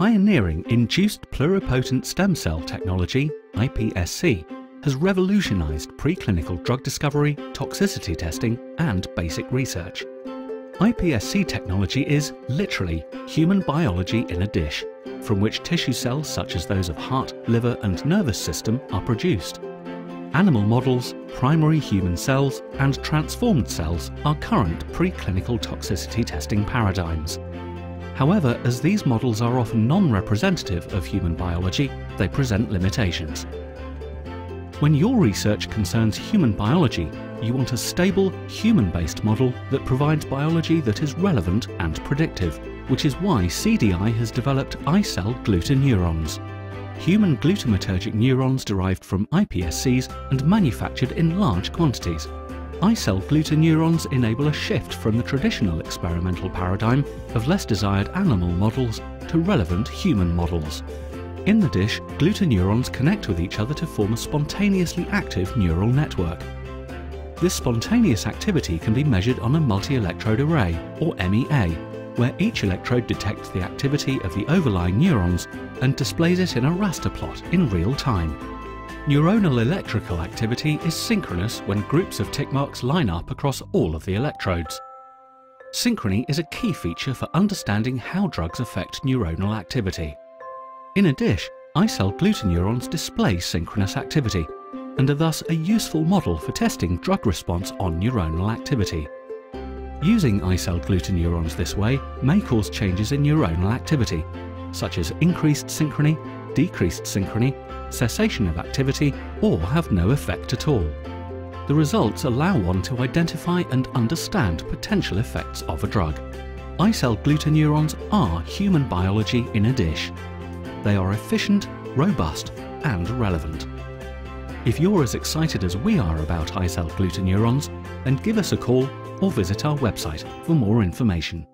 Pioneering induced pluripotent stem cell technology, iPSC, has revolutionized preclinical drug discovery, toxicity testing, and basic research. iPSC technology is, literally, human biology in a dish, from which tissue cells such as those of heart, liver and nervous system are produced. Animal models, primary human cells and transformed cells are current preclinical toxicity testing paradigms. However, as these models are often non-representative of human biology, they present limitations. When your research concerns human biology, you want a stable, human-based model that provides biology that is relevant and predictive, which is why CDI has developed iCell glutaneurons, human glutamatergic neurons derived from iPSCs and manufactured in large quantities. iCell glutaneurons enable a shift from the traditional experimental paradigm of less desired animal models to relevant human models. In the dish, glutaneurons connect with each other to form a spontaneously active neural network. This spontaneous activity can be measured on a multi-electrode array, or MEA, where each electrode detects the activity of the overlying neurons and displays it in a raster plot in real time. Neuronal electrical activity is synchronous when groups of tick marks line up across all of the electrodes. Synchrony is a key feature for understanding how drugs affect neuronal activity. In a dish, iCell glutaneurons display synchronous activity and are thus a useful model for testing drug response on neuronal activity. Using iCell glutaneurons this way may cause changes in neuronal activity, such as increased synchrony, decreased synchrony, cessation of activity, or have no effect at all. The results allow one to identify and understand potential effects of a drug. iCell glutaneurons are human biology in a dish. They are efficient, robust, and relevant. If you're as excited as we are about iCell glutaneurons, then give us a call or visit our website for more information.